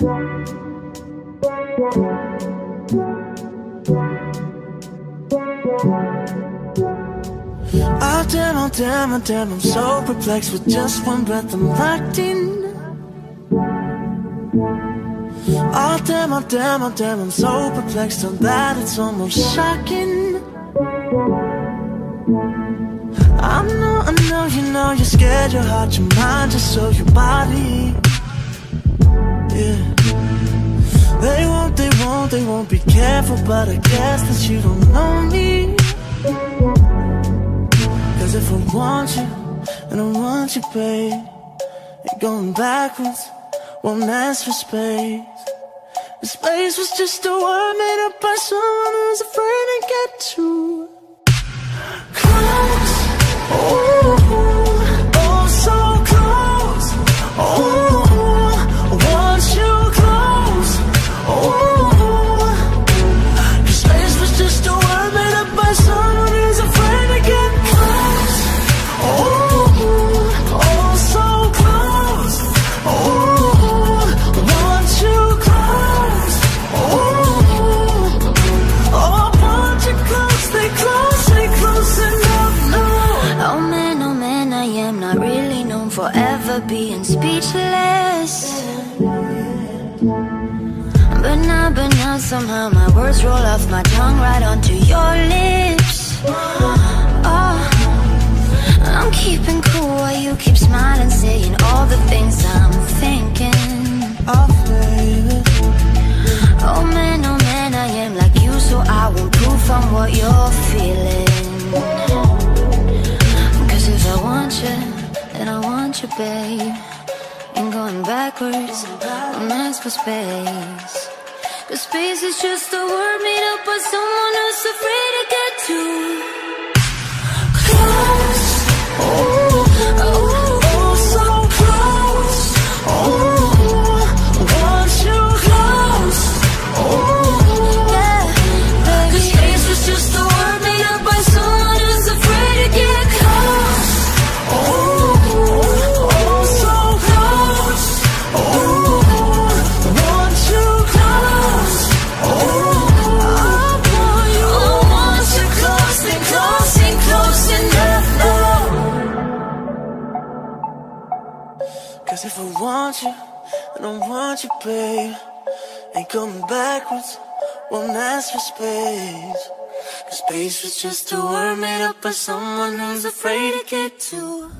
Oh damn, oh damn, oh damn, I'm so perplexed with just one breath I'm locked in. Oh damn, oh damn, oh damn, I'm so perplexed on that it's almost shocking. I know, I know, you know you're scared, your heart, your mind, just so your body they won't, be careful, but I guess that you don't know me. Cause if I want you, and I want you, babe. Ain't going backwards, won't ask for space. The space was just a word made up by someone who's afraid to get too being speechless. But now, but now, somehow my words roll off my tongue right onto your lips. Backwards, don't for space. Cause space is just a word made up by someone who's afraid to get too Cause if I want you, I don't want you, babe. Ain't coming backwards, won't ask for space. Cause space was just a word made up by someone who's afraid to get too.